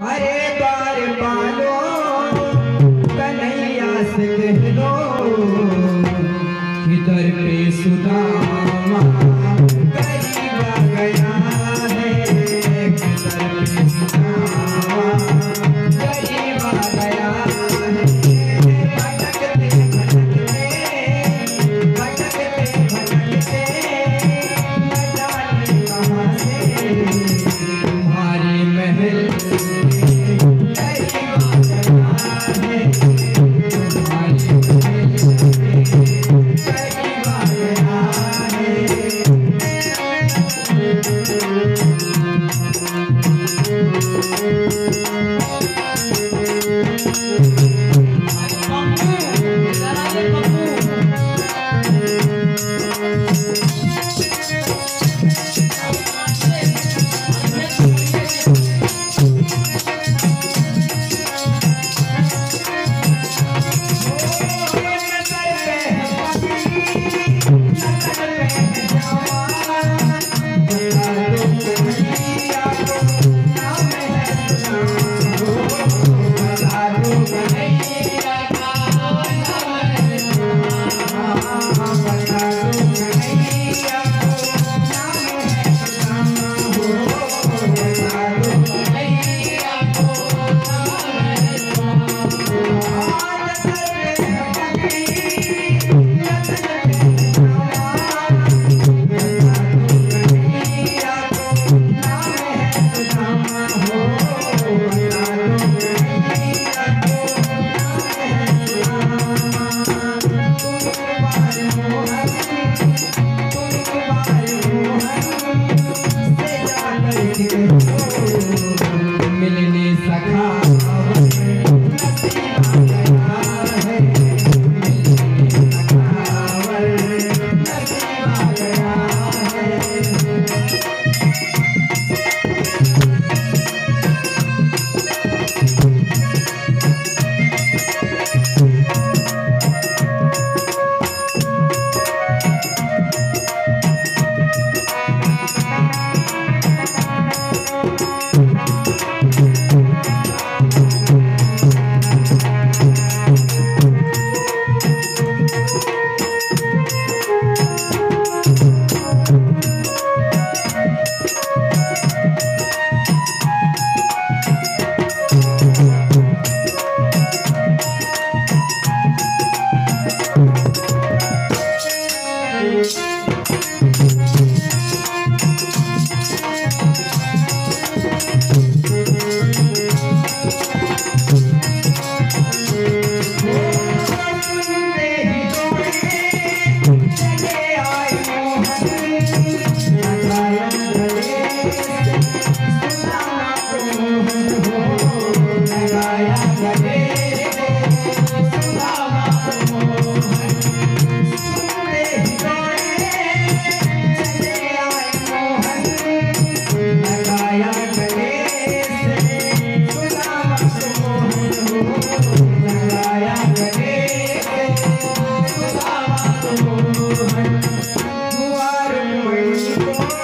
अरे द्वार पालो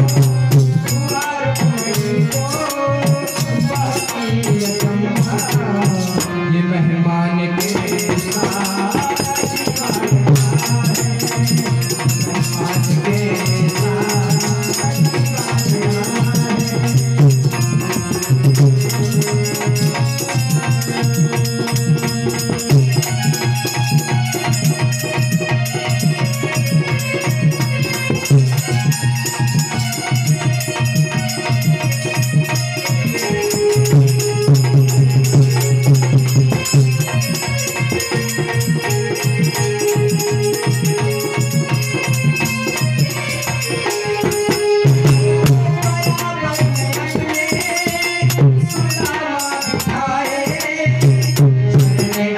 ये